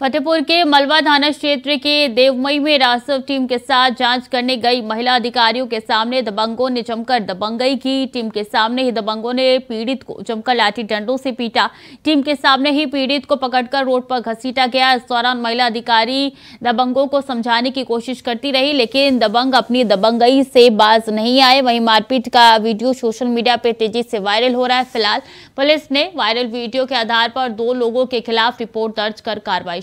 फतेहपुर के मलवा थाना क्षेत्र के देवमई में रासव टीम के साथ जाँच करने गई महिला अधिकारियों के सामने दबंगों ने जमकर दबंगई की। टीम के सामने ही दबंगों ने पीड़ित को जमकर लाठी डंडों से पीटा। टीम के सामने ही पीड़ित को पकड़कर रोड पर घसीटा गया। इस दौरान महिला अधिकारी दबंगों को समझाने की कोशिश करती रही, लेकिन दबंग अपनी दबंगई से बाज नहीं आए। वहीं मारपीट का वीडियो सोशल मीडिया पर तेज़ी से वायरल हो रहा है। फ़िलहाल पुलिस ने वायरल वीडियो के आधार पर दो लोगों के खिलाफ रिपोर्ट दर्ज कर कार्रवाई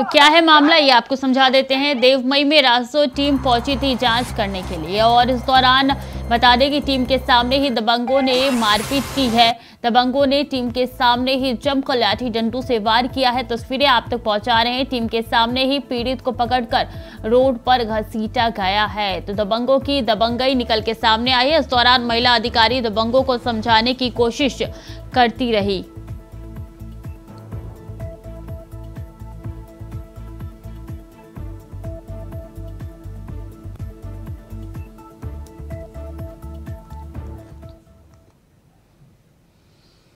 तो क्या है मामला? ये आपको समझा देते हैं। देवमई में रासो टीम पहुँची थी जाँच करने के लिए और इस दौरान बता दें कि टीम के सामने ही दबंगों ने मारपीट की है। दबंगों ने टीम के सामने ही जमकर लाठी डंडू से वार किया है। तस्वीरें आप तक पहुँचा रहे हैं। टीम के सामने ही पीड़ित को पकड़कर रोड पर घसीटा गया है। तो दबंगों की दबंगई निकल के सामने आई है। इस दौरान महिला अधिकारी दबंगों को समझाने की कोशिश करती रही।